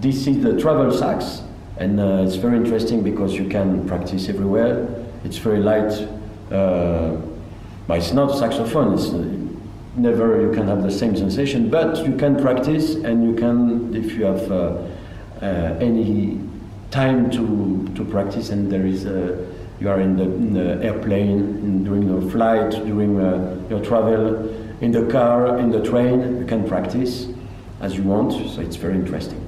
this is the travel sax, and uh, it's very interesting because you can practice everywhere. It's very light, uh, but it's not saxophone. It's uh, never you can have the same sensation, but you can practice, and you can if you have uh, uh any time to to practice, and there is a you are in the, in the airplane, during your flight, during your travel, in the car, in the train, you can practice as you want, so it's very interesting.